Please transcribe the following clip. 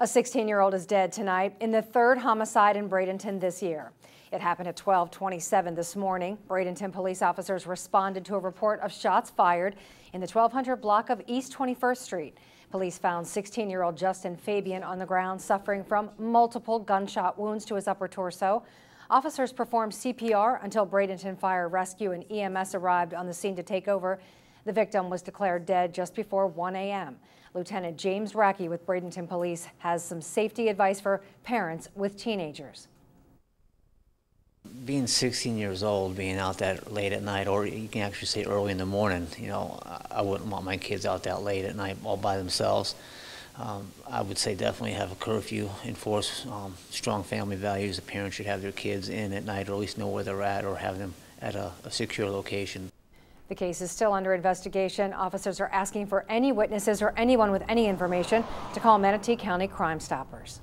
A 16-year-old is dead tonight in the third homicide in Bradenton this year. It happened at 1227 this morning. Bradenton police officers responded to a report of shots fired in the 1200 block of East 21st Street. Police found 16-year-old Justin Fabian on the ground suffering from multiple gunshot wounds to his upper torso. Officers performed CPR until Bradenton Fire Rescue and EMS arrived on the scene to take over. The victim was declared dead just before 1 a.m. Lieutenant James Racky with Bradenton Police has some safety advice for parents with teenagers. Being 16 years old, being out that late at night, or you can actually say early in the morning, you know, I wouldn't want my kids out that late at night all by themselves. Um, I would say definitely have a curfew, enforce um, strong family values. The parents should have their kids in at night, or at least know where they're at, or have them at a, a secure location. The case is still under investigation. Officers are asking for any witnesses or anyone with any information to call Manatee County Crime Stoppers.